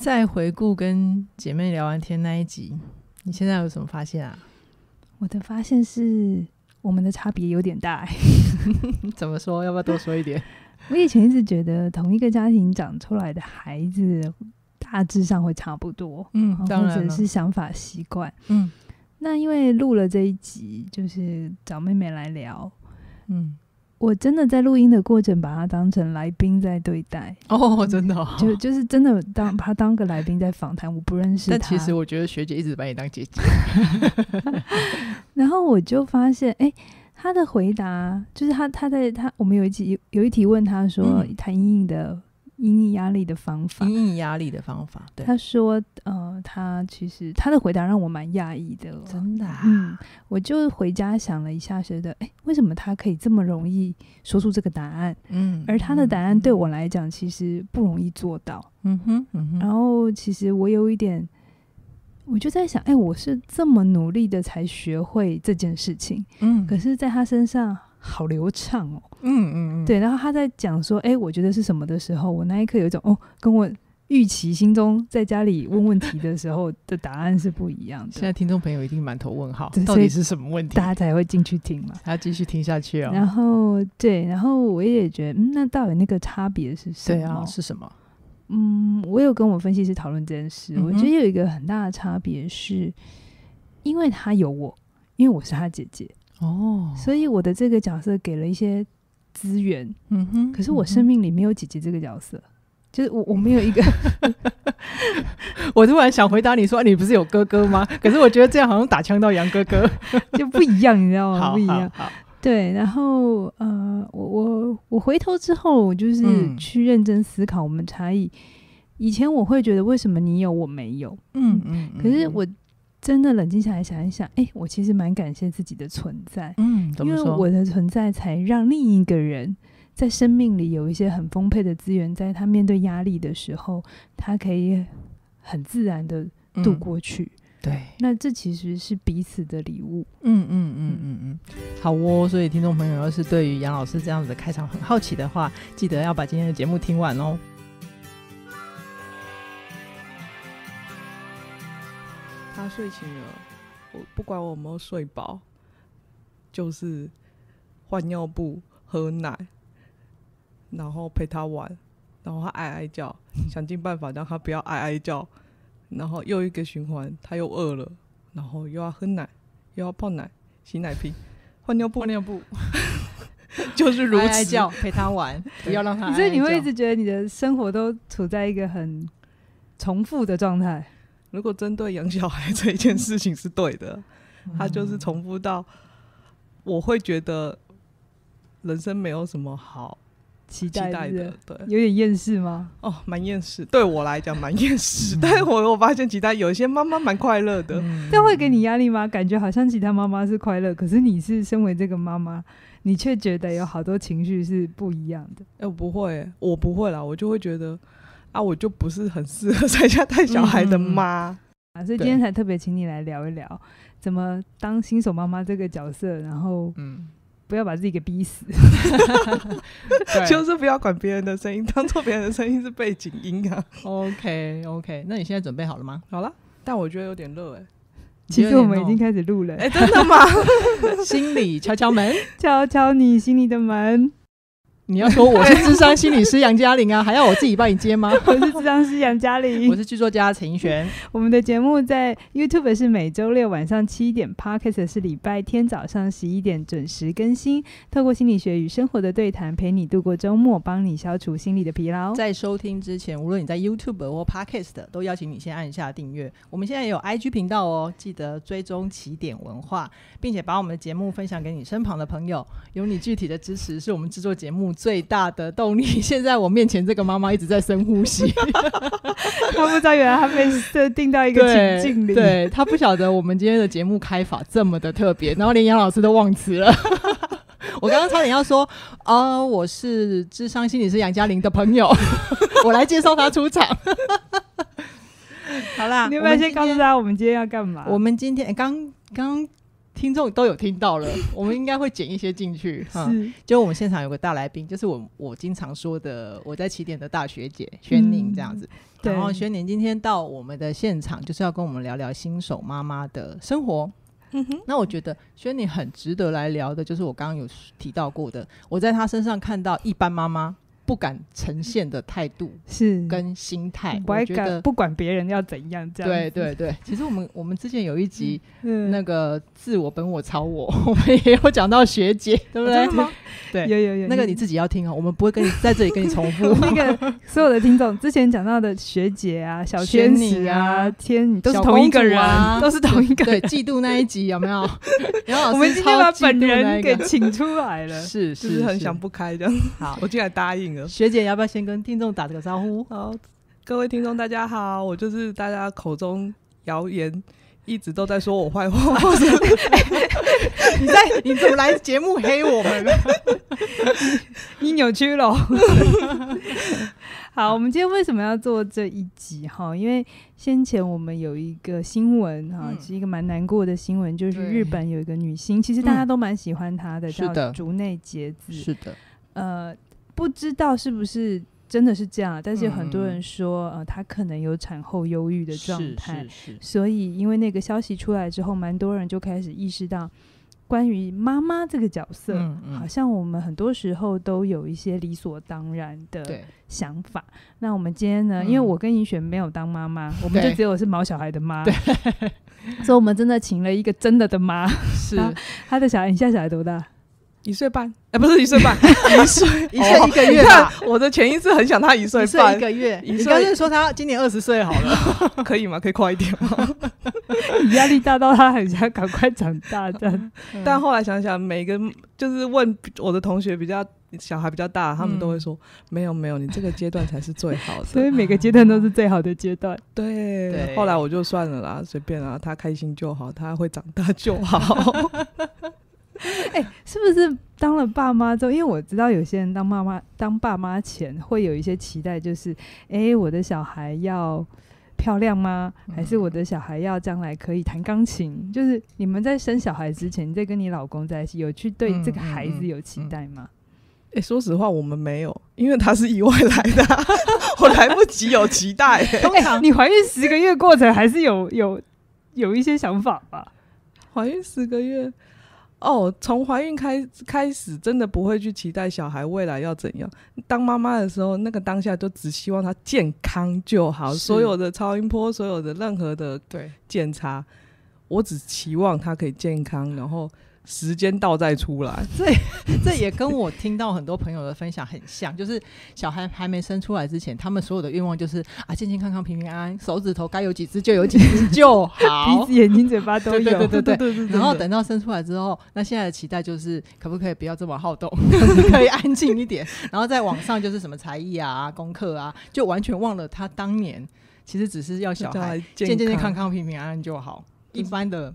再回顾跟姐妹聊完天那一集，你现在有什么发现啊？我的发现是我们的差别有点大、欸。怎么说？要不要多说一点？我以前一直觉得同一个家庭长出来的孩子大致上会差不多，嗯哦或者是想法习惯。嗯那因为录了这一集，就是找妹妹来聊，嗯，我真的在录音的过程把他当成来宾在对待，哦，真的、哦。就就是真的当把她当个来宾在访谈，我不认识他。但其实我觉得学姐一直把你当姐姐。然后我就发现，哎、他的回答就是他他在他我们有一集有一题问他说谭莹莹的阴影压力的方法，阴影压力的方法，对，他说呃他其实他的回答让我蛮讶异的哦，真的、啊，嗯，我就回家想了一下，觉得哎、为什么他可以这么容易说出这个答案，嗯而他的答案对我来讲其实不容易做到。嗯哼嗯哼，然后其实我有一点，我就在想，哎、我是这么努力的才学会这件事情，嗯。可是在他身上好流畅哦。嗯嗯嗯，对，然后他在讲说，哎、我觉得是什么的时候，我那一刻有一种哦，跟我预期心中在家里问问题的时候的答案是不一样的，现在听众朋友一定满头问号到底是什么问题大？家才会进去听嘛。还要继续听下去哦。然后对，然后我也觉得，嗯，那到底那个差别是什么？对啊，是什么？嗯，我有跟我分析师讨论这件事，我觉得有一个很大的差别是，因为他有我，因为我是他姐姐，哦，所以我的这个角色给了一些资源，嗯哼可是我生命里没有姐姐这个角色，就是我我没有一个，我突然想回答你说，你不是有哥哥吗？可是我觉得这样好像打枪到杨哥哥。就不一样，你知道吗？不一样。对，然后呃，我我我回头之后，我就是嗯去认真思考我们差异。以前我会觉得为什么你有我没有，嗯嗯，可是我真的冷静下来想一想，哎、我其实蛮感谢自己的存在，嗯，怎因？为我的存在才让另一个人在生命里有一些很丰沛的资源，在他面对压力的时候，他可以很自然的度嗯过去。对，那这其实是彼此的礼物。嗯嗯嗯嗯嗯，好哦。所以听众朋友要是对于杨老师这样子的开场很好奇的话，记得要把今天的节目听完哦。他睡醒了，我不管我有没有睡饱，就是换尿布、喝奶，然后陪他玩，然后他哀哀叫，想尽办法让他不要哀哀叫，然后又一个循环，他又饿了，然后又要喝奶，又要泡奶、洗奶瓶、换尿布，尿布，就是如此。哀哀叫，陪他玩，不要让他。所以你会一直觉得你的生活都处在一个很重复的状态。如果针对养小孩这一件事情是对的，他就是重复到，我会觉得人生没有什么好期期待是的，对，有点厌世吗？哦，蛮厌世，对我来讲蛮厌世，但是我我发现其他有一些妈妈蛮快乐的，嗯但会给你压力吗？感觉好像其他妈妈是快乐，可是你是身为这个妈妈，你却觉得有好多情绪是不一样的。哎、我不会，我不会啦，我就会觉得啊，我就不是很适合 在家带小孩的妈，啊，所以今天才特别请你来聊一聊，怎么当新手妈妈这个角色，然后嗯，不要把自己给逼死。对 就是不要管别人的声音，当做别人的声音是背景音啊。OK OK，那你现在准备好了吗？好了，但我觉得有点热哎、其实我们已经开始录了，哎、真的吗？心里敲敲门，敲敲你心里的门。你要说我是智商心理师杨嘉玲啊，还要我自己帮你接吗？我是智商师杨嘉玲我，是剧作家陈奕璇。我们的节目在 YouTube 是每周六晚上七点，Podcast 是礼拜天早上十一点准时更新。透过心理学与生活的对谈，陪你度过周末，帮你消除心理的疲劳。在收听之前，无论你在 YouTube 或 Podcast，都邀请你先按下订阅。我们现在也有 IG 频道哦，记得追踪起点文化，并且把我们的节目分享给你身旁的朋友。有你具体的支持，是我们制作节目最大的动力。现在我面前这个妈妈一直在深呼吸，他不知道原来她被设定到一个情境里。对她不晓得我们今天的节目开法这么的特别，然后连杨老师都忘词了。我刚刚差点要说，啊，我是智商心理师杨嘉玲的朋友，我来介绍她出场。好啦，你有没有先告诉他？大家我们今天要干嘛？我们今天诶刚刚听众都有听到了，我们应该会剪一些进去。哈是就我们现场有个大来宾，就是我我经常说的我在起点的大学姐轩宁这样子。对然后轩宁今天到我们的现场，就是要跟我们聊聊新手妈妈的生活。嗯哼，那我觉得轩宁很值得来聊的，就是我刚刚有提到过的，我在她身上看到一般妈妈不敢呈现的态度是跟心态。不得管不管别人要怎样这样，对对对，其实我们我们之前有一集、嗯那个自我本我超我，我们也有讲到学姐，对不对？对，有有有那个你自己要听哦，我们不会跟你在这里跟你重复。那个所有的听众之前讲到的学姐啊、小轩天使啊啊、天女都是同一个人，啊都是同一个对，嫉妒那一集有没有？然后我们今天把本人给请出来了。是就是很想不开这样，好。我竟然答应了。学姐要不要先跟听众打个招呼？好，各位听众大家好，我就是大家口中谣言一直都在说我坏话，或者 你在你怎么来节目黑我们呢？你扭曲了。好，我们今天为什么要做这一集哈？因为先前我们有一个新闻哈，嗯是一个蛮难过的新闻，就是日本有一个女星，其实大家嗯都蛮喜欢她的，叫竹内结子。是的，呃，不知道是不是真的是这样，但是有很多嗯人说，呃，她可能有产后忧郁的状态，所以因为那个消息出来之后，蛮多人就开始意识到，关于妈妈这个角色，嗯嗯。好像我们很多时候都有一些理所当然的，想法。那我们今天呢，嗯。因为我跟银璇没有当妈妈，我们就只有是毛小孩的妈，所以我们真的请了一个真的的妈。是。啊她的小孩，你现在小孩多大？一岁半，哎、不是一岁半，一岁一岁一个月你看吧，我的潜意识很想他一岁一岁半一，个月。一岁你刚才说他今年二十岁好了，可以吗？可以快一点吗？你压力大到他很想赶快长大这样。但后来想想，每个就是问我的同学比较小孩比较大，他们都会说、没有没有，你这个阶段才是最好的。所以每个阶段都是最好的阶段。对，对后来我就算了啦，随便啦，他开心就好，他会长大就好。哎、是不是当了爸妈之后？因为我知道有些人当妈妈、当爸妈前会有一些期待，就是哎、我的小孩要漂亮吗？还是我的小孩要将来可以弹钢琴？就是你们在生小孩之前，你在跟你老公在一起，有去对这个孩子有期待吗？哎、说实话，我们没有，因为他是意外来的啊、我来不及有期待、通常 你怀孕十个月过程还是有有有一些想法吧？怀孕十个月，哦，从怀孕开开始，真的不会去期待小孩未来要怎样。当妈妈的时候，那个当下就只希望他健康就好，所有的超音波，所有的任何的对检查，我只期望他可以健康，然后时间到再出来。这也跟我听到很多朋友的分享很像，就是小孩还没生出来之前，他们所有的愿望就是啊健健康康、平平安安，手指头该有几只就有几只就好 鼻好子、。眼睛、嘴巴都有。对对对对对对然后等到生出来之后，那现在的期待就是可不可以不要这么好动，可不可以安静一点？然后在网上就是什么才艺啊、功课啊，就完全忘了他当年其实只是要小孩健健健康康、平平安安就好。一般的、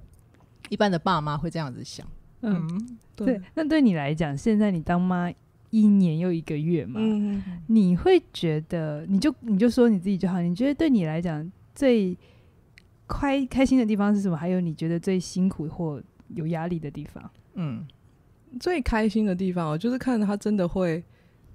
一般的爸妈会这样子想。嗯，嗯，对。那对你来讲，现在你当妈一年又一个月嘛，嗯，你会觉得，你就你就说你自己就好。你觉得对你来讲最开开心的地方是什么？还有你觉得最辛苦或有压力的地方？嗯，最开心的地方哦，就是看他真的会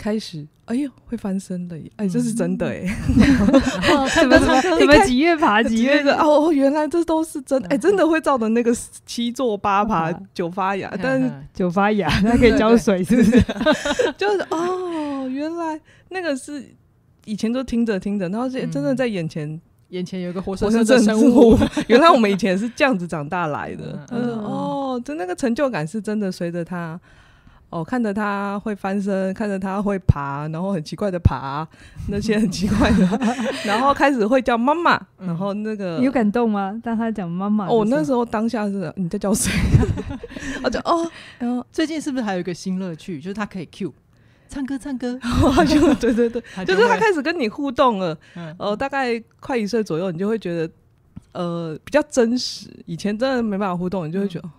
开始，哎呦，会翻身的耶，哎，这是真的哎。然后 什么什么什么几月爬几月？的？哦，哦原来这都是真，哎、真的会照的那个七坐八爬嗯。九发芽，但是九发芽，它可以浇水，是不是？就是哦，原来那个是以前都听着听着，然后真的在眼前，眼前有一个活活生生的生物，原来我们以前是这样子长大来的。嗯。哦，就那个成就感是真的随着他。哦，看着他会翻身，看着他会爬，然后很奇怪的爬，那些很奇怪的，然后开始会叫妈妈，嗯然后那个你有感动吗？当他讲妈妈的哦，那时时候当下是你在叫谁？我就哦，然 后最近是不是还有一个新乐趣，就是他可以 Q 唱歌唱歌，我就对对对，他就是他开始跟你互动了。嗯呃，大概快一岁左右，你就会觉得呃比较真实。以前真的没办法互动，你就会觉得、哦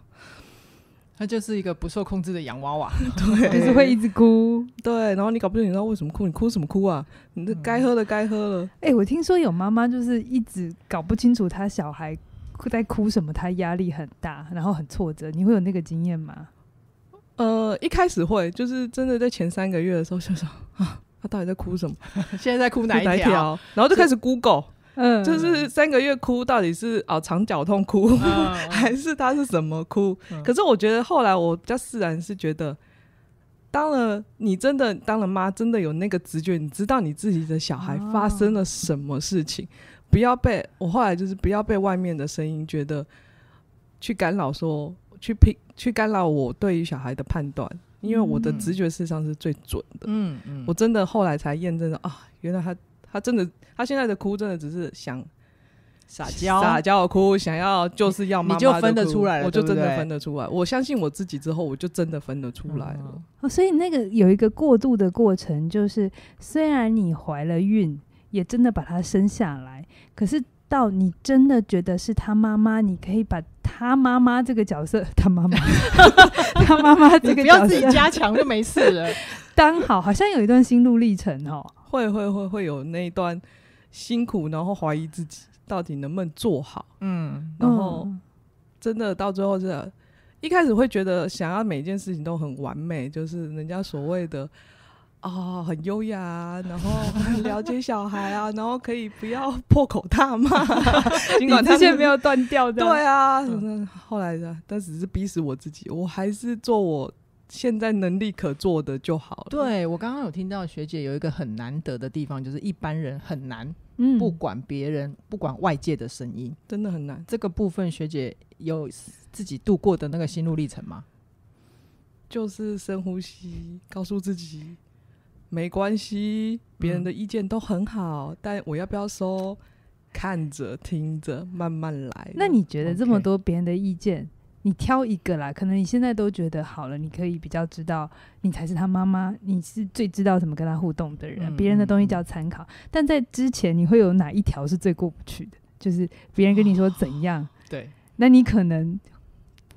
他就是一个不受控制的洋娃娃。对就是会一直哭。对，然后你搞不清楚你知道为什么哭，你哭什么哭啊？你这该喝的该喝了。哎、我听说有妈妈就是一直搞不清楚她小孩在哭什么，她压力很大，然后很挫折，你会有那个经验吗？呃，一开始会，就是真的在前三个月的时候，想想啊，他到底在哭什么？现在在哭哪哪一条？？然后就开始 Google，嗯，就是三个月哭到底是哦肠绞痛哭，嗯。还是他是什么哭？嗯。可是我觉得后来我比较释然是觉得，当了你真的当了妈，真的有那个直觉，你知道你自己的小孩哦发生了什么事情，不要被我后来就是不要被外面的声音觉得去干扰说去评去干扰我对于小孩的判断，因为我的嗯直觉事实上是最准的。嗯嗯。我真的后来才验证了啊，原来他他真的他现在的哭真的只是想撒娇，撒娇的哭，想要就是要妈妈你就分得出来了我就真的分得出来。我相信我自己之后，我就真的分得出来了。嗯哦，所以那个有一个过渡的过程，就是虽然你怀了孕，也真的把他生下来，可是到你真的觉得是他妈妈，你可以把她妈妈这个角色，他妈妈，他妈妈这你个不要自己加强就没事了。当好，好像有一段心路历程哦。会会会会有那一段辛苦，然后怀疑自己到底能不能做好，嗯然后嗯真的到最后是。一开始会觉得想要每件事情都很完美，就是人家所谓的啊、很优雅啊，然后很了解小孩啊，然后可以不要破口大骂，尽管你他现在没有断掉的，对啊，后来的，但只是逼死我自己，我还是做我现在能力可做的就好了。，对我刚刚有听到学姐有一个很难得的地方，就是一般人很难嗯不管别人、不管外界的声音。真的很难。这个部分，学姐有自己度过的那个心路历程吗？就是深呼吸，告诉自己没关系，别人的意见都很好，但我要不要收？看着听着，慢慢来。那你觉得这么多别人的意见，你挑一个啦，可能你现在都觉得好了，你可以比较知道你才是他妈妈，你是最知道怎么跟他互动的人，嗯别、人的东西嗯叫参考。但在之前，你会有哪一条是最过不去的？就是别人跟你说怎样，对，那你可能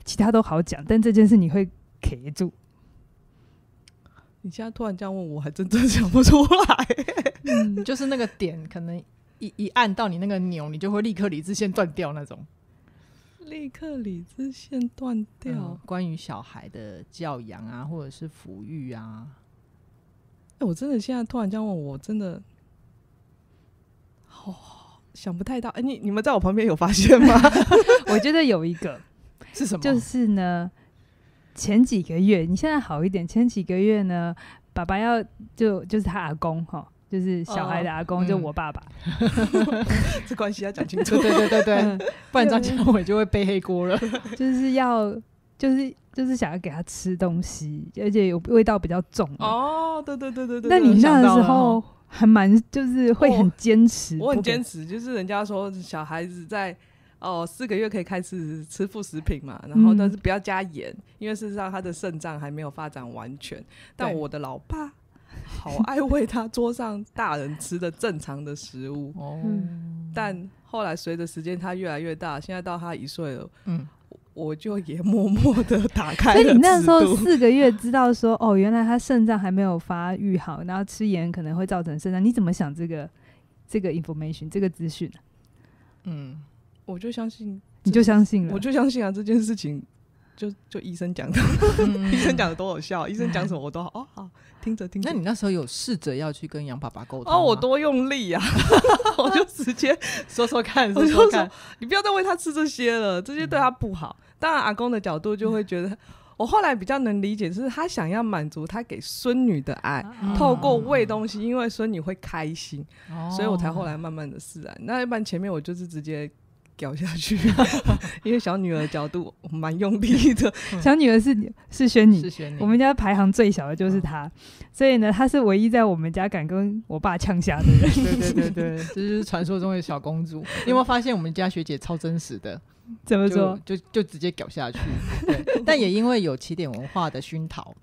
其他都好讲，但这件事你会卡住。你现在突然这样问我，还真真 想不出来。嗯，就是那个点，可能一一按到你那个钮，你就会立刻理智线断掉那种。立刻理智线断掉。嗯关于小孩的教养啊，或者是抚育啊，哎、我真的现在突然这样问我，我真的，哦，想不太到。哎、你你们在我旁边有发现吗？我觉得有一个，是什么？就是呢，前几个月你现在好一点，前几个月呢，爸爸要就就是他阿公哈，就是小孩的阿公，就我爸爸，这关系要讲清楚。对对对对不然张家伟就会背黑锅了。就是要就是就是想要给他吃东西，而且有味道比较重。哦，对对对对对。那你那时候还蛮就是会很坚持，我很坚持，就是人家说小孩子在哦四个月可以开始吃副食品嘛，然后嗯但是不要加盐，因为事实上他的肾脏还没有发展完全。但我的老爸好爱喂他桌上大人吃的正常的食物，哦，但后来随着时间他越来越大，现在到他一岁了，嗯，我就也默默的打 开所以你那时候四个月知道说，哦，原来他肾脏还没有发育好，然后吃盐可能会造成肾脏。你怎么想这个这个 information 这个资讯啊？嗯，我就相信，你就相信了？我就相信啊，这件事情就就医生讲的，嗯 医生讲的多有效，医生讲什么我都好哦好听着听着。那你那时候有试着要去跟杨爸爸沟通哦，我多用力啊、我就直接说说看，我就说说看说，你不要再喂他吃这些了，这些对他不好。当然，阿公的角度就会觉得，我后来比较能理解，就是他想要满足他给孙女的爱，嗯透过喂东西，因为孙女会开心，哦所以我才后来慢慢的释然。那一般前面我就是直接掉下去，因为小女儿的角度蛮用力的，小女儿是是轩女我们家排行最小的就是她，所以呢，她是唯一在我们家敢跟我爸呛下的人。对对对对，这就是传说中的小公主。你有没有发现我们家学姐超真实的？怎么说？就就直接搞下去。对，但也因为有起点文化的熏陶。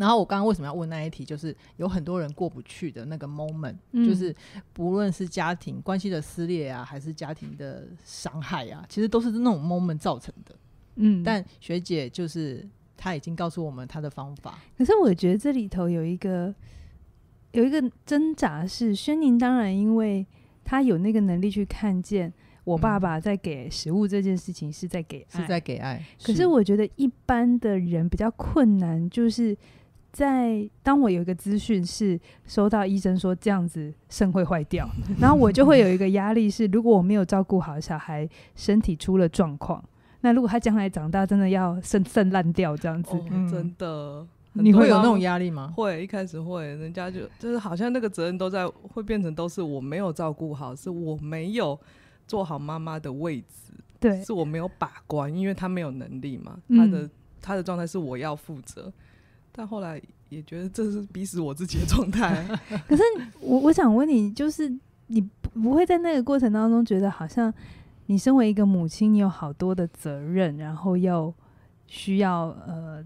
然后我刚刚为什么要问那一题，就是有很多人过不去的那个 moment，、嗯。就是不论是家庭关系的撕裂啊，还是家庭的伤害啊，其实都是那种 moment 造成的。嗯，但学姐就是她已经告诉我们她的方法，可是我觉得这里头有一个有一个挣扎是，轩宁当然因为他有那个能力去看见我爸爸在给食物这件事情是在给爱，是在给爱。可是我觉得一般的人比较困难，就是在当我有一个资讯是收到医生说这样子肾会坏掉，然后我就会有一个压力是，如果我没有照顾好小孩，身体出了状况，那如果他将来长大真的要肾肾烂掉这样子，哦嗯真的，你会有那种压？力吗？会，一开始会，人家就就是好像那个责任都在，会变成都是我没有照顾好，是我没有做好妈妈的位置，对，是我没有把关，因为他没有能力嘛，嗯他的、他的状态是我要负责，但后来也觉得这是逼死我自己的状态，可是我我想问你，就是你不不会在那个过程当中觉得好像你身为一个母亲，你有好多的责任，然后又需要呃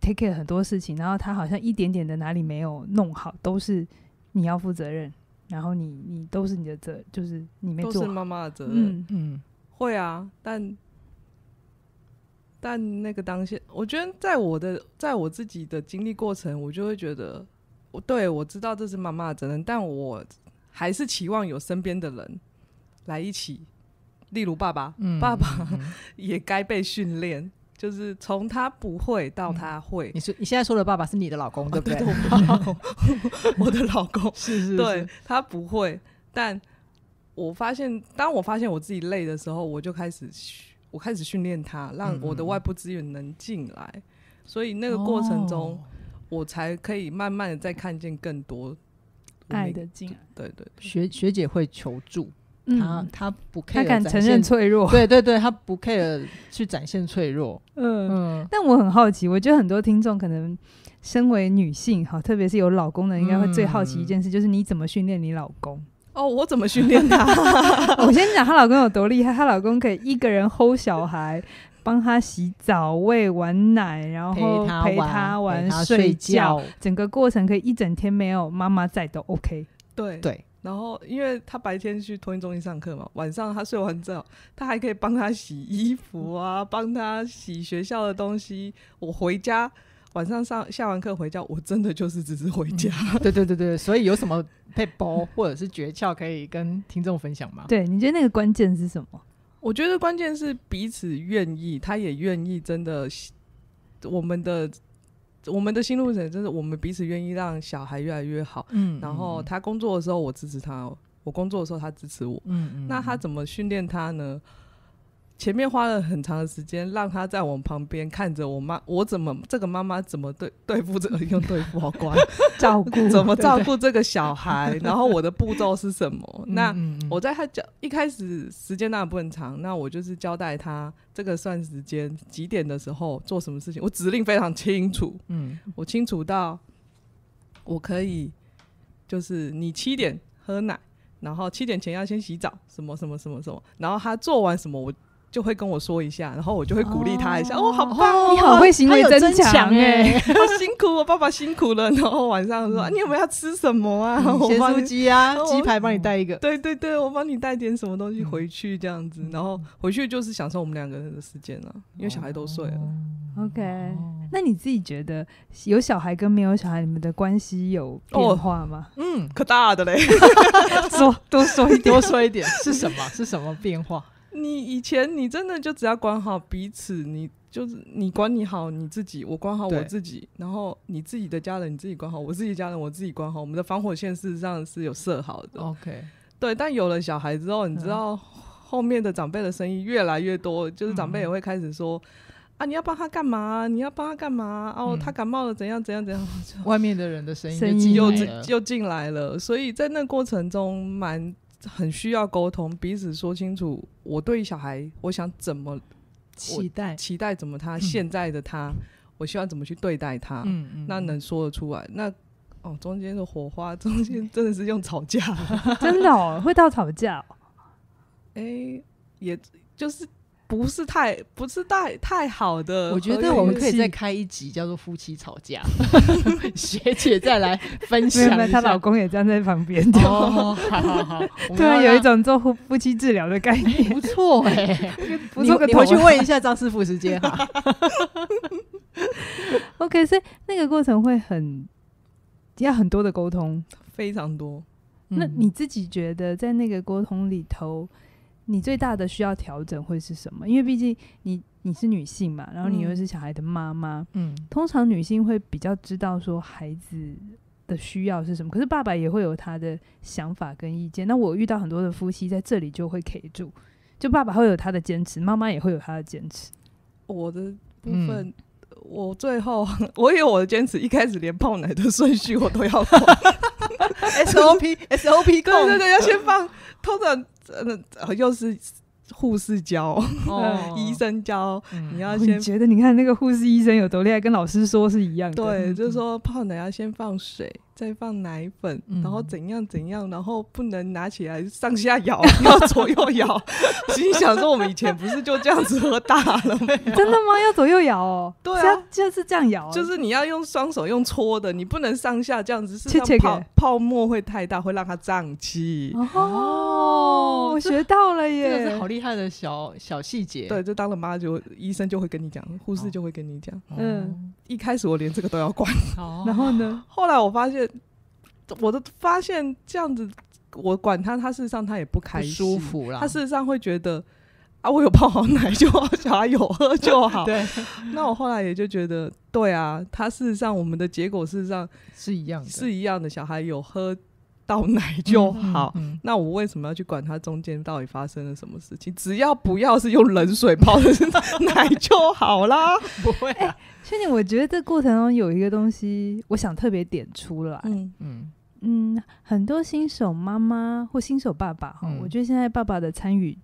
take care 很多事情，然后他好像一点点的哪里没有弄好，都是你要负责任，然后你你都是你的责，就是你没做好。都是妈妈的责任。嗯嗯会啊，但但那个当下，我觉得在我的在我自己的经历过程，我就会觉得，我对我知道这是妈妈的责任，但我还是期望有身边的人来一起，例如爸爸，嗯，爸爸 也该被训练，就是从他不会到他会。你说你现在说的爸爸是你的老公，对不对？我的老公，我的老公，是是对，他不会，但我发现，当我发现我自己累的时候，我就开始训我开始训练他，让我的外部资源能进来，所以那个过程中，哦。我才可以慢慢的再看见更多爱的进来，对对对，学学姐会求助，她嗯，她不 care 他敢承认脆弱，对对对，她不 care 去展现脆弱。嗯。嗯，但我很好奇，我觉得很多听众可能身为女性，哈，特别是有老公的，应该会最好奇一件事，就是你怎么训练你老公？哦，我怎么训练他？我先讲她老公有多厉害，她老公可以一个人 hold 小孩，帮他洗澡、喂完奶，然后陪她玩，他玩、睡觉。整个过程可以一整天没有妈妈在都 OK。对对，然后因为他白天去托婴中心上课嘛，晚上他睡完觉，他还可以帮他洗衣服啊，帮他洗学校的东西。我回家晚上上下完课回家，我真的就是只是回家。对对对对，所以有什么配包 或者是诀窍可以跟听众分享吗？对，你觉得那个关键是什么？我觉得关键是彼此愿意，他也愿意，真的，我们的我们的心路历程，真的我们彼此愿意让小孩越来越好。嗯然后他工作的时候，我支持他；我工作的时候，他支持我。嗯嗯那他怎么训练他呢？前面花了很长的时间，让他在我们旁边看着我妈，我怎么这个妈妈怎么对对付这个用对付好乖，照顾 怎么照顾这个小孩，然后我的步骤是什么？那我在他教一开始时间当然不很长，那我就是交代他这个算时间几点的时候做什么事情，我指令非常清楚，嗯。我清楚到我可以就是你七点喝奶，然后七点前要先洗澡，什么什么什么什么，然后他做完什么我。就会跟我说一下，然后我就会鼓励他一下。哦，好棒哦！你好会行为增强强哎、辛苦我，爸爸辛苦了。然后晚上说、啊你有没有要吃什么啊？嗯咸酥我帮你鸡啊，哦鸡排帮你带一个。对对对，我帮你带点什么东西嗯回去，这样子，然后回去就是享受我们两个人的时间了，因为小孩都睡了。OK，哦那你自己觉得有小孩跟没有小孩，你们的关系有变化吗？嗯，可大的嘞！说多说一点。多说一点是什么？是什么变化？你以前你真的就只要管好彼此，你就是你管你好你自己，我管好我自己，然后你自己的家人你自己管好，我自己家人我自己管好，我们的防火线事实上是有设好的。OK，对，但有了小孩之后，你知道后面的长辈的声音越来越多，就是长辈也会开始说。啊！你要帮他干嘛？你要帮他干嘛？哦，嗯他感冒了，怎样怎样怎样？外面的人的声音又又进来了，所以在那过程中蛮很需要沟通，彼此说清楚我对小孩我想怎么期待，期待，怎么他现在的他，我希望怎么去对待他，嗯。嗯那能说得出来。那哦，中间的火花，中间真的是用吵架，真的哦，会到吵架哦、哎、也就是不是太不是太太好的。我觉得我们可以再开一集叫做夫妻吵架，学姐再来分享她老公也站在旁边，哦，好好好，突然有一种做夫夫妻治疗的概念，不错哎，不你做个头啊你回去问一下张师傅时间哈。OK，所以那个过程会很要很多的沟通。非常多。那嗯你自己觉得在那个沟通里头，你最大的需要调整会是什么？因为毕竟你你是女性嘛，然后你又嗯是小孩的妈妈，嗯通常女性会比较知道说孩子的需要是什么，可是爸爸也会有他的想法跟意见。那我遇到很多的夫妻在这里就会 K 住，就爸爸会有他的坚持，妈妈也会有他的坚持。我的部嗯分，我最后 我也有我的坚持，一开始连泡奶的顺序我都要 管。SOP SOP 对对对，要先放，通常呃又是护士教、哦。医生教，嗯。你要先你觉得你看那个护士医生有多厉害，跟老师说是一样的。对，嗯。就是说泡奶要先放水，再放奶粉，嗯然后怎样怎样，然后不能拿起来上下摇，要左右摇。心想说，我们以前不是就这样子喝大了吗？真的吗？要左右摇哦？对啊就是这样摇哦，就是你要用双手用搓的，你不能上下这样子，是切泡泡沫会太大，会让它胀气。哦，我学到了这耶！个是好厉害的小小细节。对，就当了妈就医生就会跟你讲，护士就会跟你讲。哦，嗯一开始我连这个都要管，好 然后呢？后来我发现，我都发现这样子，我管他，他事实上他也不开心，舒服啦。他事实上会觉得啊，我有泡好奶就好，小孩有喝就好。对那我后来也就觉得，对啊，他事实上我们的结果事实上是一样的，是一样的，小孩有喝到奶就好。嗯。嗯那我为什么要去管它中间到底发生了什么事情？只要不要是用冷水泡的奶就好啦。不会啊。确定，我觉得这过程中有一个东西，我想特别点出来。嗯，嗯嗯，很多新手妈妈或新手爸爸哈，嗯我觉得现在爸爸的参与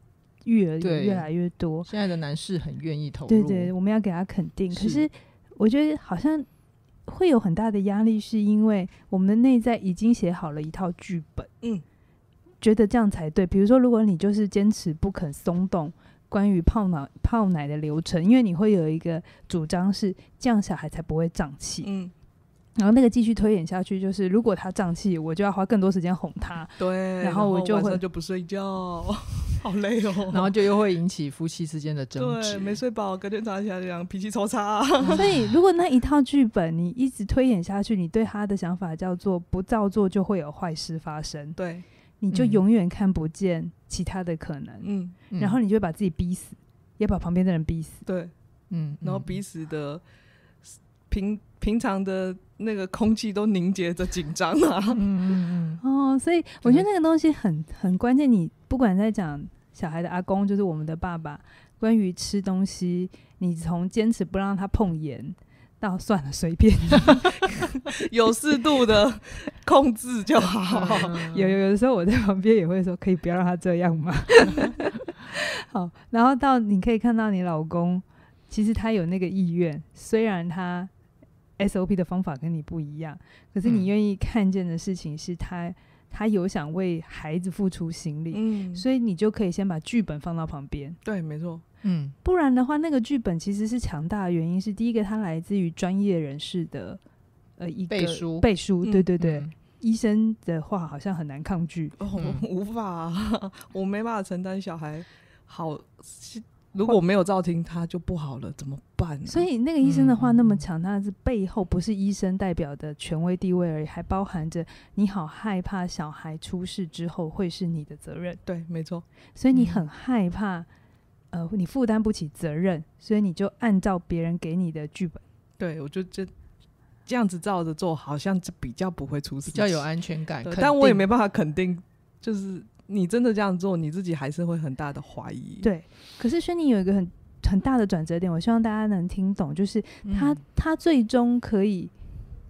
育儿也越来越多。现在的男士很愿意投入。对对，我们要给他肯定。可是是我觉得好像会有很大的压力，是因为我们的内在已经写好了一套剧本，嗯，觉得这样才对。比如说，如果你就是坚持不肯松动。关于泡奶泡奶的流程，因为你会有一个主张是这样，小孩才不会胀气。嗯，然后那个继续推演下去，就是如果他胀气，我就要花更多时间哄他。对。然后我就会晚上就不睡觉，好累哦。然后就又会引起夫妻之间的争对，执。没睡饱，隔天早上起来这样脾气超差。所以，如果那一套剧本你一直推演下去，你对他的想法叫做不照做就会有坏事发生，对，你就嗯永远看不见其他的可能，嗯，嗯然后你就会把自己逼死，也把旁边的人逼死。对，嗯，然后彼此的平平常的那个空气都凝结着紧张啊。嗯嗯嗯哦，所以我觉得那个东西很很关键。你不管在讲小孩的阿公，就是我们的爸爸，关于吃东西，你从坚持不让他碰盐，到算了随便，有适度的控制就好。嗯有有有的时候我在旁边也会说，可以不要让他这样吗？好，然后到你可以看到你老公，其实他有那个意愿，虽然他 SOP 的方法跟你不一样，可是嗯你愿意看见的事情是他他有想为孩子付出心力，嗯，所以你就可以先把剧本放到旁边。对，没错。嗯不然的话，那个剧本其实是强大的原因是第一个，它来自于专业人士的呃一个背书背书，嗯对对对，嗯医生的话好像很难抗拒。哦，无法啊、我没办法承担小孩好。如果没有照听，他就不好了，怎么办、啊？所以那个医生的话嗯那么强大，是背后不是医生代表的权威地位而已，还包含着你好害怕小孩出事之后会是你的责任，对，没错。嗯所以你很害怕，呃，你负担不起责任，所以你就按照别人给你的剧本。对，我就这这样子照着做，好像就比较不会出事，比较有安全感但我也没办法肯定，就是你真的这样做，你自己还是会很大的怀疑。对，可是轩尼有一个很很大的转折点，我希望大家能听懂，就是他、嗯他最终可以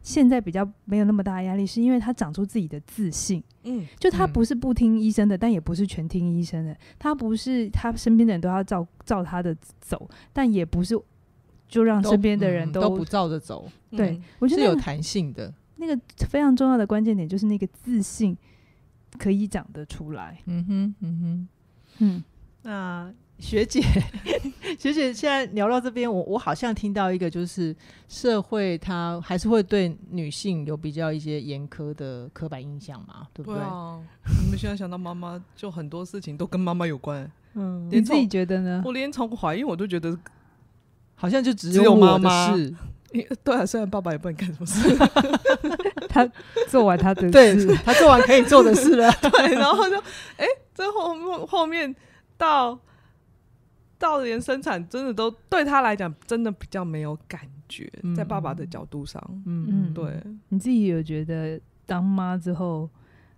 现在比较没有那么大的压力，是因为他长出自己的自信。嗯，就他嗯不是不听医生的，但也不是全听医生的。他不是他身边的人都要照照他的走，但也不是就让身边的人嗯都不照着走，对嗯。我觉得那个是有弹性的。那个非常重要的关键点就是那个自信可以讲得出来。嗯哼嗯哼。嗯，那学姐，学姐现在聊到这边，我我好像听到一个，就是社会它还是会对女性有比较一些严苛的刻板印象嘛，对不对？你们现在想到妈妈，就很多事情都跟妈妈有关。嗯，你自己觉得呢？我连从怀孕我都觉得，好像就只只有妈妈 对啊，虽然爸爸也不能干什么事，他做完他的对事，他做完可以做的事了。对，然后就哎，这后后后面到到连生产真的都对他来讲真的比较没有感觉，嗯。在爸爸的角度上，嗯。嗯对，你自己有觉得当妈之后，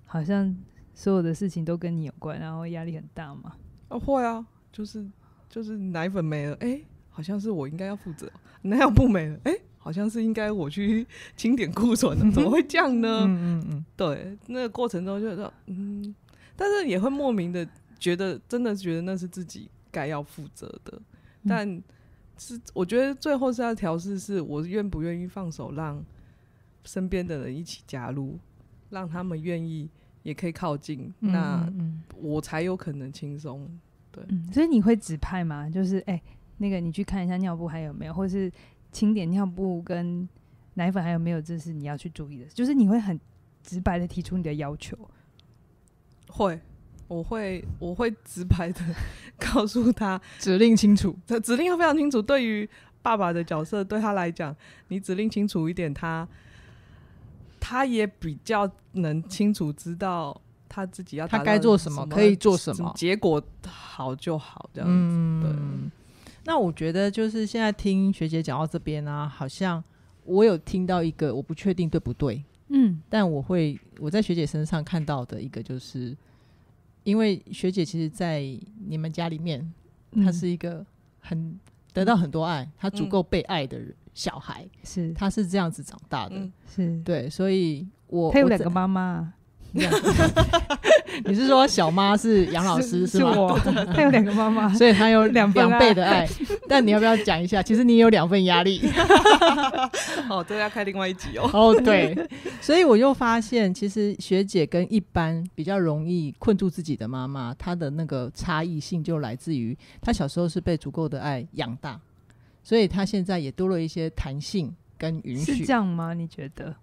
好像所有的事情都跟你有关，然后压力很大吗？啊会啊，就是就是奶粉没了，哎、好像是我应该要负责；奶药布没了，哎、好像是应该我去清点库存的，怎么会这样呢？嗯嗯嗯，对，那个过程中就说，嗯，但是也会莫名的觉得，真的觉得那是自己该要负责的，但是我觉得最后是要调试，是我愿不愿意放手，让身边的人一起加入，让他们愿意也可以靠近，嗯那嗯我才有可能轻松。嗯，所以你会指派吗？就是哎、那个你去看一下尿布还有没有，或是清点尿布跟奶粉还有没有，这是你要去注意的。就是你会很直白的提出你的要求。会，我会，我会直白的 告诉他，指令清楚。他指令要非常清楚。对于爸爸的角色，对他来讲，你指令清楚一点，他他也比较能清楚知道他自己要他该做什么可以做什么结果好就好，这样子。嗯，对。那我觉得就是现在听学姐讲到这边啊，好像我有听到一个，我不确定对不对，嗯。但我会我在学姐身上看到的一个，就是因为学姐其实，在你们家里面，嗯。她是一个很得到很多爱，她足够被爱的人小孩，是。她是这样子长大的，嗯，是，对，所以我他有两个妈妈 你是说小妈是杨老师是吗？我，他有两个妈妈，所以他有两两倍的爱，但你要不要讲一下？其实你有两份压力 哦，这要开另外一集哦。哦，对，所以我又发现，其实学姐跟一般比较容易困住自己的妈妈，她的那个差异性就来自于她小时候是被足够的爱养大，所以她现在也多了一些弹性跟允许是许这样吗？你觉得？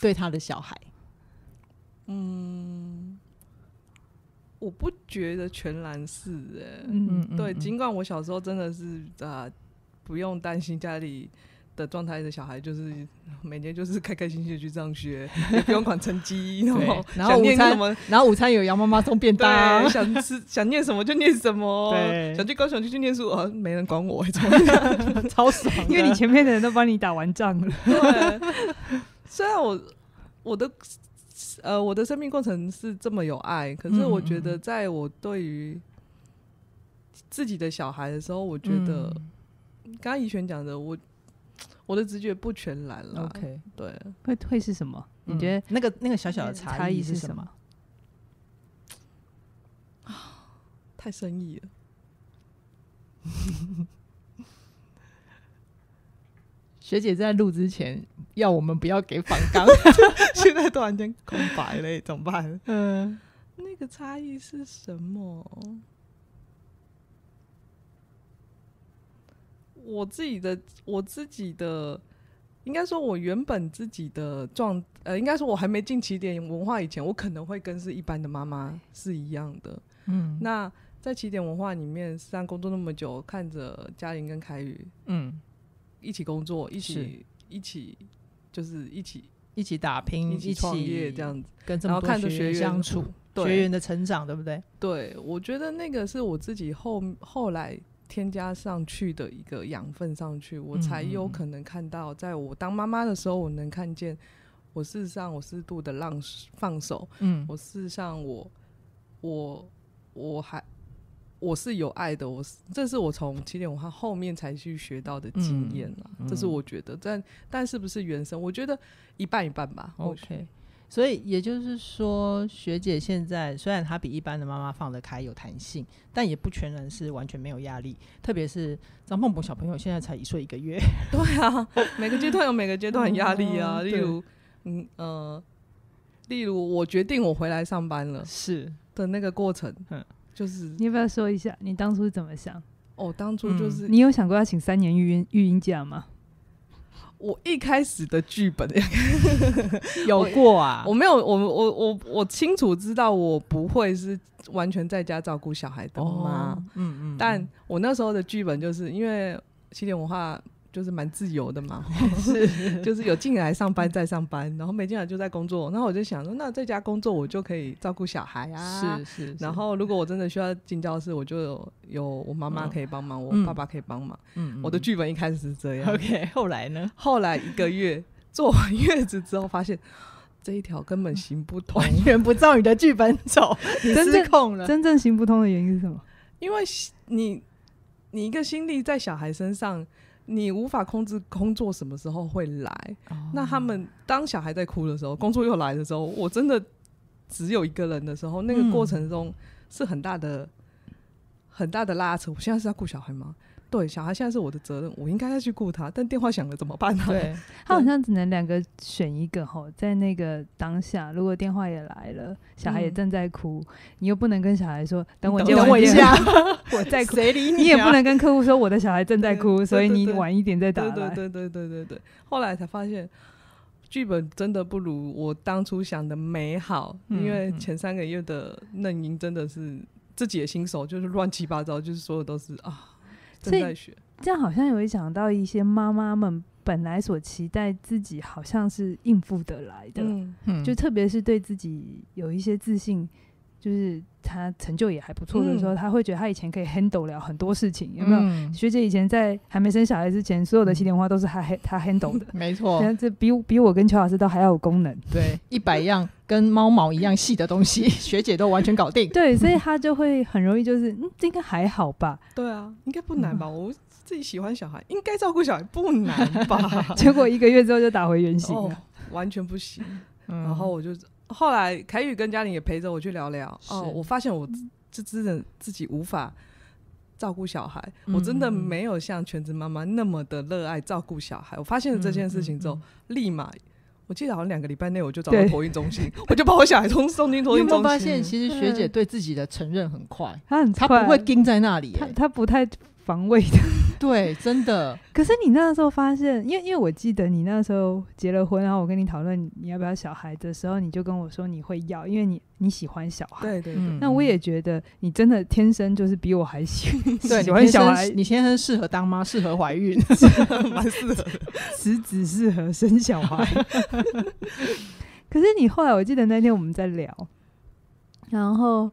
对她的小孩。嗯，我不觉得全然是哎、嗯对，嗯尽管我小时候真的是啊、不用担心家里的状态的小孩，就是每天就是开开心心的去上学，也不用管成绩，然后然后午餐念什么，然后午餐有杨妈妈送便当。对，，想吃想念什么就念什么，对。想去高雄就去念书，啊，没人管我？超爽，因为你前面的人都帮你打完仗了。对，虽然我我的呃我的生命过程是这么有爱，可是嗯我觉得在我对于自己的小孩的时候，我觉得嗯刚刚怡璇讲的，我我的直觉不全然了。OK，对，会会是什么？你觉得嗯那个那个小小的差差异异是什是什么？太生意了。学姐在录之前要我们不要给反纲，现在突然间空白了，怎么办？嗯，那个差异是什么？我自己的，我自己的，应该说，我原本自己的状，呃，应该说，我还没进起点文化以前，我可能会跟是一般的妈妈是一样的。嗯那在起点文化里面，上工作那么久，看着嘉玲跟凯宇嗯，一起工作，一起一起就是一起一起打拼，一起创业这，样子，跟这么多然后看着学员相处，对。学员的成长，对不对？对，我觉得那个是我自己后后来添加上去的一个养分上去，我才有可能看到，在我当妈妈的时候，我能看见我事实上我适度的让放手，嗯。我事实上我我我还我是有爱的，我是这是我从起点文化后面才去学到的经验啊，嗯这是我觉得，但但是不是原生，我觉得一半一半吧。OK，所以也就是说，学姐现在虽然她比一般的妈妈放得开、有弹性，但也不全然是完全没有压力。特别是张梦博小朋友现在才一岁一个月，对啊，每个阶段有每个阶段的压力啊。例如，嗯呃，例如我决定我回来上班了是的那个过程，嗯就是你要不要说一下你当初是怎么想？哦，当初就是、你有想过要请三年育婴育婴假吗？我一开始的剧本，有过啊我没有，我我我我清楚知道我不会是完全在家照顾小孩的妈。哦，嗯嗯，但我那时候的剧本就是因为起点文化就是蛮自由的嘛，是就是有进来上班再上班，然后没进来就在工作。然后我就想说，那在家工作我就可以照顾小孩啊。是是，然后如果我真的需要进教室，我就有有我妈妈可以帮忙，我嗯爸爸可以帮忙。嗯我的剧本一开始是这样，OK，后来呢？后来一个月做完月子之后，发现这一条根本行不通，完全不照你的剧本走，你失控了。真正行不通的原因是什么？因为你你一个心力在小孩身上，你无法控制工作什么时候会来。那他们当小孩在哭的时候，工作又来的时候，我真的只有一个人的时候，那个过程中是很大的、很大的拉扯。我现在是要顾小孩吗？对，小孩现在是我的责任，我应该要去顾他。但电话响了怎么办呢？对，他好像只能两个选一个吼，在那个当下，如果电话也来了，小孩也嗯正在哭，你又不能跟小孩说等我等我一下话 我再哭。谁理你也啊不能跟客户说我的小孩正在哭，所以你晚一点再打来。对对对对对对对。后来才发现，剧本真的不如我当初想的美好，嗯因为嗯前三个月的嫩营真的是自己的新手，就是乱七八糟，就是所有都是啊，正所以在学。这样好像有会想到一些妈妈们本来所期待自己好像是应付得来的，嗯，嗯就特别是对自己有一些自信，就是他成就也还不错的时候，嗯他会觉得他以前可以 handle 了很多事情，有没有？嗯学姐以前在还没生小孩之前，所有的起点花都是他他 handle 的。没错，那这比比我跟邱老师都还要有功能，对，一百样跟猫毛一样细的东西，学姐都完全搞定。对，所以他就会很容易就是，嗯，这应该还好吧。对啊，应该不难吧？我自己喜欢小孩，应该照顾小孩不难吧？结果一个月之后就打回原形哦了。，完全不行。嗯然后我就后来凯宇跟嘉玲也陪着我去聊聊。哦，我发现我自这真的自己无法照顾小孩，嗯我真的嗯没有像全职妈妈那么的热爱照顾小孩。我发现了这件事情之后，嗯立马。我记得好像两个礼拜内我就找到对托运中心，我就把我小孩送送进你有没有托婴中心。发现，其实学姐嗯对自己的承认很快，她很她不快会盯在那里、他欸。他不太防卫的。对，真的，可是你那个时候发现，因为因为我记得你那时候结了婚，然后我跟你讨论你要不要小孩的时候，你就跟我说你会要，因为你你喜欢小孩。对对对，嗯那我也觉得你真的天生就是比我还喜 对，喜欢小孩，你天生适合当妈，适合怀孕。蛮适合的。实只适合生小孩。可是你后来，我记得那天我们在聊，然后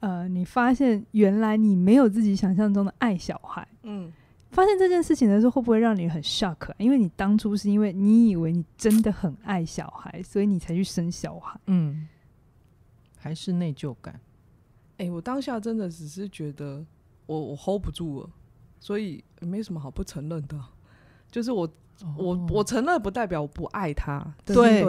呃，你发现原来你没有自己想象中的爱小孩。嗯，发现这件事情的时候，会不会让你很 shock？、啊、因为你当初是因为你以为你真的很爱小孩，所以你才去生小孩。嗯，还是内疚感。哎、我当下真的只是觉得我我 hold 不住了，所以没什么好不承认的。就是我我哦我承认不代表我不爱他，对对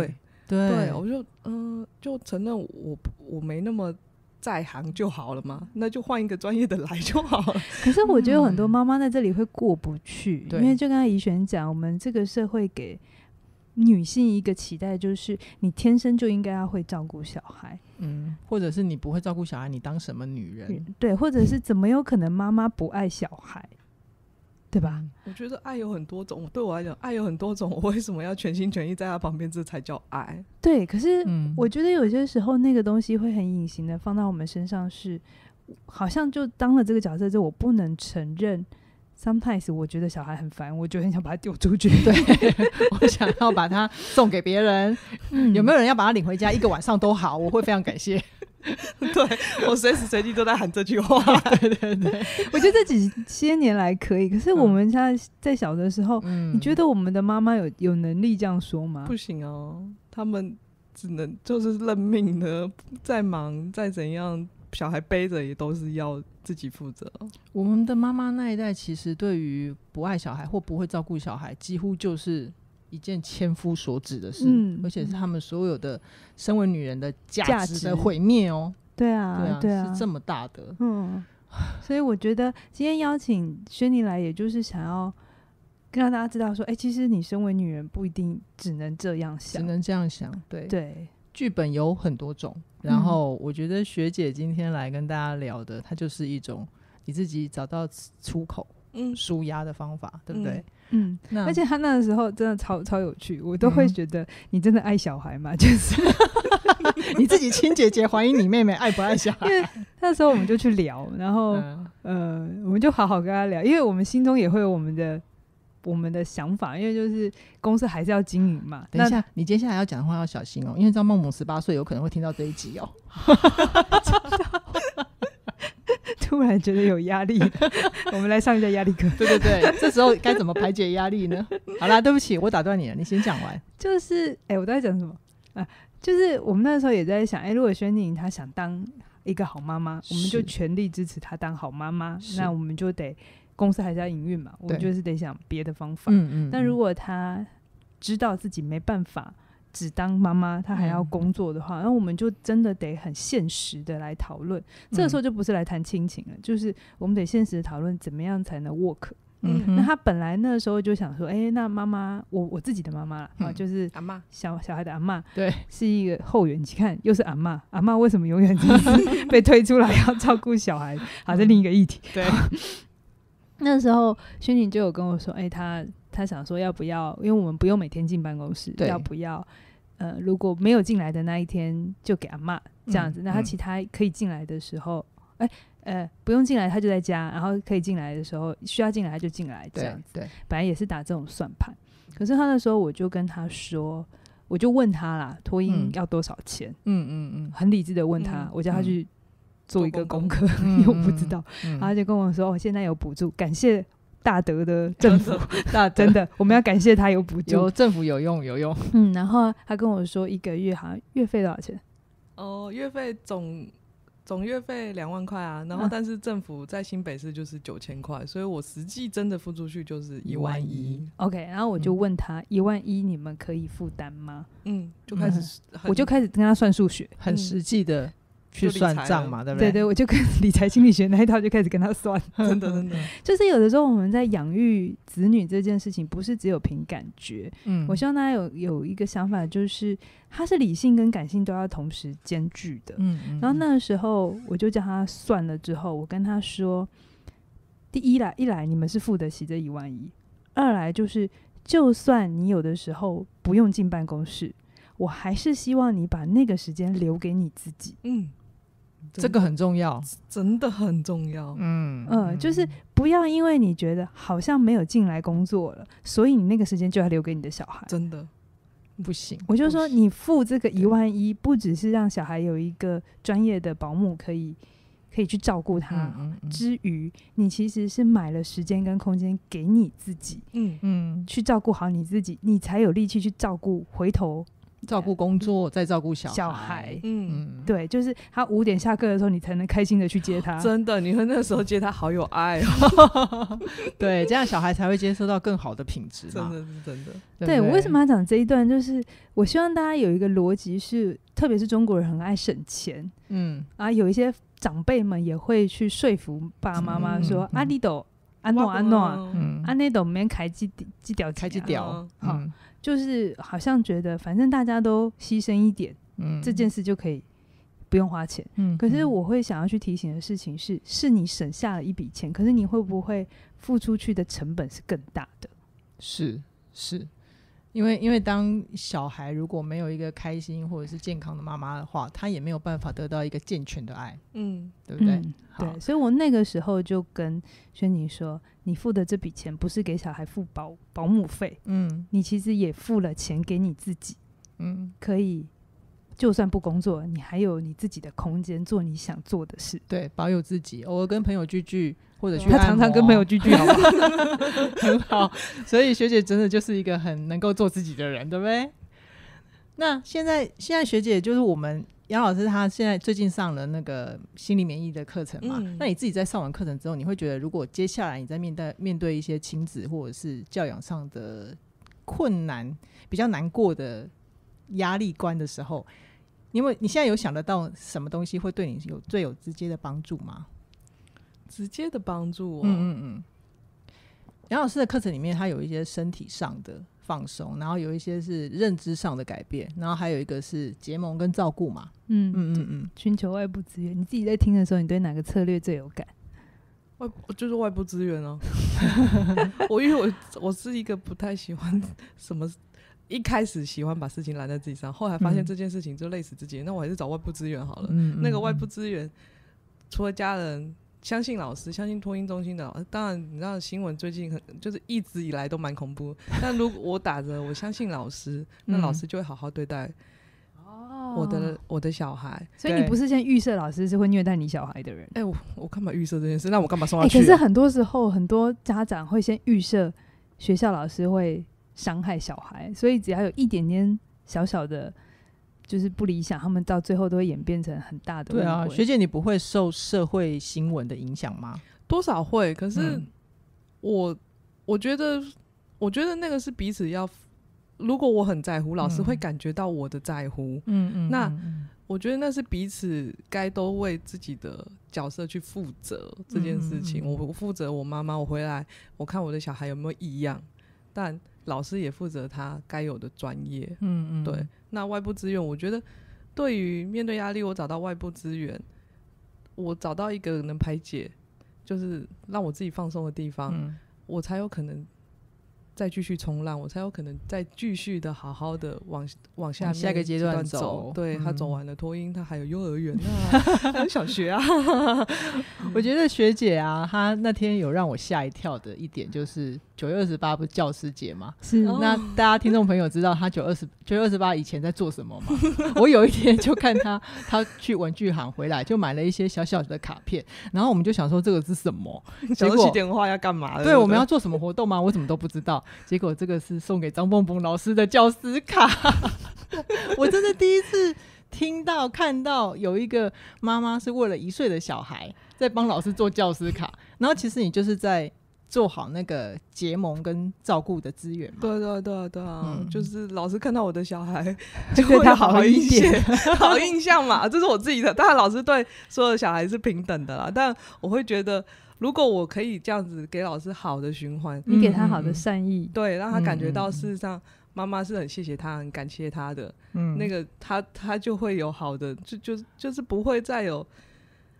对对，我就嗯、就承认我我没那么在行就好了吗，那就换一个专业的来就好了。可是我觉得有很多嗯。妈妈在这里会过不去，对。因为就刚才怡璇讲，我们这个社会给女性一个期待，就是你天生就应该要会照顾小孩，嗯，或者是你不会照顾小孩，你当什么女人？对，或者是怎么有可能妈妈不爱小孩，对吧？嗯我觉得爱有很多种，对我来讲，爱有很多种，我为什么要全心全意在他旁边？这才叫爱。对，可是嗯我觉得有些时候那个东西会很隐形的放到我们身上是，好像就当了这个角色之后，我不能承认。Sometimes 我觉得小孩很烦，我就很想把他丢出去。对，我想要把他送给别人，嗯有没有人要把他领回家？一个晚上都好，我会非常感谢。对我随时随地都在喊这句话。对对对，我觉得这几些年来可以，可是我嗯们家在在小的时候，嗯你觉得我们的妈妈有有能力这样说吗？不行哦，他们只能就是认命的，再忙再怎样，小孩背着也都是要自己负责。我们的妈妈那一代，其实对于不爱小孩或不会照顾小孩，几乎就是一件千夫所指的事，嗯而且是他们所有的身为女人的价价值值的毁灭哦。对啊，对啊，是这么大的。嗯，所以我觉得今天邀请轩尼来，也就是想要让大家知道说，哎、其实你身为女人不一定只能这样想，只能这样想，对，对，剧本有很多种，然嗯后我觉得学姐今天来跟大家聊的，它就是一种你自己找到出口、嗯，舒压的方法，对不对？嗯。那而且他那个时候真的超超有趣，我都会嗯觉得你真的爱小孩嘛，就是 你自己亲姐姐怀疑你妹妹爱不爱小孩？因为那时候我们就去聊，然后、嗯呃，我们就好好跟他聊，因为我们心中也会有我们的我们的想法，因为就是公司还是要经营嘛。等一下，你接下来要讲的话要小心哦，因为张梦梦十八岁有可能会听到这一集哦。突然觉得有压力，我们来上一下压力课。对对对，这时候该怎么排解压力呢？好啦，对不起，我打断你了，你先讲完。就是，哎、我都在讲什么啊？就是我们那时候也在想，哎、如果轩宁她想当一个好妈妈，我们就全力支持她当好妈妈，那我们就得公司还是要营运嘛，我们就是得想别的方法。嗯嗯但如果他知道自己没办法只当妈妈，他还要嗯工作的话，那、我们就真的得很现实的来讨论。这个时候就不是来谈亲情了，就是我们得现实的讨论怎么样才能 work。嗯那他本来那时候就想说，哎、那妈妈，我我自己的妈妈啦，啊，嗯就是阿妈，小小孩的阿妈对是一个后援，你看又是阿妈，阿妈为什么永远就是 被推出来要照顾小孩？好，这另一个议题。对，那时候轩宁就有跟我说，哎、他他想说要不要，因为我们不用每天进办公室，要不要？呃，如果没有进来的那一天，就给阿妈这样子。那他其他可以进来的时候，哎、呃，不用进来他就在家，然后可以进来的时候需要进来他就进来这样子。对，本来也是打这种算盘，可是他那时候我就跟他说，我就问他啦，托婴嗯要多少钱？嗯嗯嗯很理智的问他，嗯我叫他去做一个功功课，嗯因为我不知道。嗯。然后他就跟我说，哦，现在有补助，感谢大德的政府，那真的，我们要感谢他有补助。有。政府有用有用，嗯，然后他跟我说，一个月好像月费多少钱？哦，月费总总月费两万块啊，然后嗯但是政府在新北市就是九千块，所以我实际真的付出去就是一万一，OK，然后我就嗯。问他一万一你们可以负担吗？嗯，就开始很，我就开始跟他算数学，嗯。很实际的去算账嘛，对不对对对，我就跟 理财心理学那一套就开始跟他算。真的真的，就是有的时候我们在养育子女这件事情，不是只有凭感觉。嗯我希望大家有有一个想法，就是他是理性跟感性都要同时兼具的。嗯嗯然后那个时候我就叫他算了之后，我跟他说，第一来一来你们是付得起这一万一，二来就是就算你有的时候不用进办公室，我还是希望你把那个时间留给你自己。嗯，这个很重要，真的很重要，嗯嗯，就是不要因为你觉得好像没有进来工作了，所以你那个时间就要留给你的小孩。真的，不行，我就说，你付这个一万一，不只是让小孩有一个专业的保姆可以可以去照顾他，嗯嗯嗯。之余，你其实是买了时间跟空间给你自己，嗯，嗯，去照顾好你自己，你才有力气去照顾回头照顾工作再照顾小小孩孩，嗯，嗯，对，就是他五点下课的时候，你才能开心的去接他。真的，你和那时候接他好有爱哦，对，这样小孩才会接收到更好的品质，真的是真的，对对不对我为什么要讲这一段？就是我希望大家有一个逻辑是，特别是中国人很爱省钱。嗯。啊，有一些长辈们也会去说服爸爸妈妈说：“嗯嗯啊，你都安诺安诺啊，嗯啊那都免开几几条开机屌，好嗯就是好像觉得反正大家都牺牲一点，嗯这件事就可以不用花钱。嗯可是我会想要去提醒的事情是，是你省下了一笔钱，可是你会不会付出去的成本是更大的？是是，因为因为当小孩如果没有一个开心或者是健康的妈妈的话，他也没有办法得到一个健全的爱，嗯，对不对？嗯对，所以我那个时候就跟轩宁说，你付的这笔钱不是给小孩付保保姆费，嗯你其实也付了钱给你自己，嗯，可以就算不工作，你还有你自己的空间做你想做的事。对，保有自己，偶尔跟朋友聚聚或者去他常常跟朋友聚聚，好不好？很好，所以学姐真的就是一个很能够做自己的人，对不对？那现在现在学姐就是我们杨老师，他现在最近上了那个心理免疫的课程嘛。嗯那你自己在上完课程之后，你会觉得，如果接下来你在面对面对一些亲子或者是教养上的困难、比较难过的压力关的时候，因为你现在有想得到什么东西会对你有最有直接的帮助吗？直接的帮助我，嗯嗯嗯。杨老师的课程里面，他有一些身体上的放松，然后有一些是认知上的改变，然后还有一个是结盟跟照顾嘛。嗯嗯嗯嗯，寻求外部资源。你自己在听的时候，你对哪个策略最有感？外就是外部资源哦。我因为我我是一个不太喜欢什么，一开始喜欢把事情揽在自己上，后来发现嗯这件事情就累死自己，那我还是找外部资源好了。嗯那个外部资源，除了家人，相信老师，相信托婴中心的老师。当然，你知道新闻最近很就是一直以来都蛮恐怖。但如果我打着我相信老师，那老师就会好好对待我的、我的小孩。所以你不是先预设老师是会虐待你小孩的人？哎、我我干嘛预设这件事？那我干嘛送哎、他去、啊可是很多时候，很多家长会先预设学校老师会伤害小孩，所以只要有一点点小小的，就是不理想，他们到最后都会演变成很大的误对啊，学姐，你不会受社会新闻的影响吗？多少会，可是嗯我、我觉得，我觉得那个是彼此要。如果我很在乎，老师嗯会感觉到我的在乎。嗯嗯那嗯我觉得那是彼此该都为自己的角色去负责这件事情。嗯嗯嗯我我负责我妈妈，我回来我看我的小孩有没有异样，但老师也负责他该有的专业。嗯嗯，对，那外部资源，我觉得对于面对压力，我找到外部资源，我找到一个能排解，就是让我自己放松的地方，嗯我才有可能再继续冲浪，我才有可能再继续的好好的往往下下一个阶段段走对、他嗯走完了托婴，他还有幼儿园啊，还有小学啊。我觉得学姐啊，她那天有让我吓一跳的一点，就是九月二十八不是教师节吗？是哦那大家听众朋友知道他九二十九月二十八以前在做什么吗？我有一天就看他，他去文具行回来，就买了一些小小的卡片，然后我们就想说这个是什么？结果想说起电话要干嘛的？对，我们要做什么活动吗？我怎么都不知道。结果这个是送给张蹦蹦老师的教师卡，我真的第一次听到看到有一个妈妈是为了一岁的小孩在帮老师做教师卡，然后其实你就是在做好那个结盟跟照顾的资源嘛。对对对对啊，嗯就是老师看到我的小孩，就对他好一点，好印象嘛，这是我自己的。当然，老师对所有的小孩是平等的啦，但我会觉得，如果我可以这样子给老师好的循环，你给他好的善意，对，让他感觉到事实上妈妈是很谢谢他，很感谢他的，嗯那个他他就会有好的，就就就是不会再有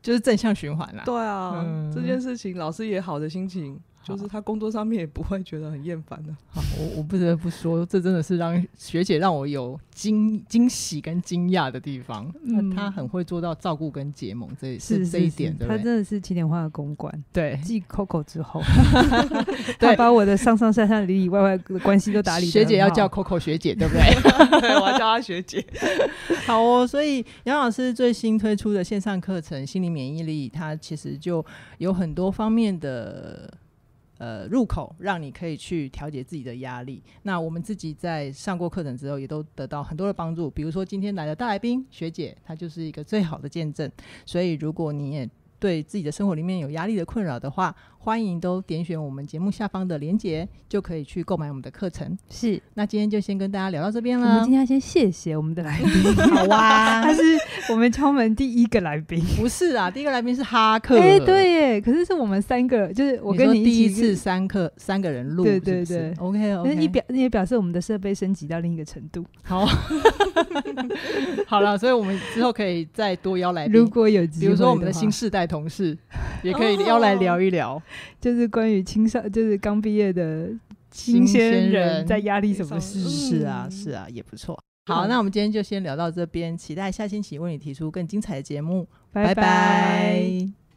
就是正向循环啦。对啊、嗯这件事情，老师也好的心情，就是他工作上面也不会觉得很厌烦的。好，我我不得不说，这真的是让学姐让我有惊惊喜跟惊讶的地方。嗯她她很会做到照顾跟结盟，这是这一点，对不对？他真的是起点花的公关。对，继 Coco 之后，对他把我的上上下下、里里外外的关系都打理得学姐要叫 Coco 学姐，对不对？对，我要叫她学姐。好哦，所以杨老师最新推出的线上课程《心理免疫力》，它其实就有很多方面的呃入口，让你可以去调节自己的压力。那我们自己在上过课程之后，也都得到很多的帮助。比如说今天来的大来宾学姐，她就是一个最好的见证。所以如果你也对自己的生活里面有压力的困扰的话，欢迎都点选我们节目下方的链接，就可以去购买我们的课程。是。那今天就先跟大家聊到这边了我们今。天要先谢谢我们的来宾，好啊。他是我们敲门第一个来宾。不是啊，第一个来宾是哈克。哎、对耶，可是是我们三个，就是我跟说你第一次三个三个人录，对对对，OK 但 OK，是一表那也表示我们的设备升级到另一个程度。好，好了，所以我们之后可以再多邀来如，果有机会，比如说我们的新，世代同事，也可以邀来聊一聊 就是关于青少，就是刚毕业的新鲜鲜人在压力什么事。是啊嗯是啊，也不错。好，那我们今天就先聊到这边，期待下星期为你提出更精彩的节目，拜拜拜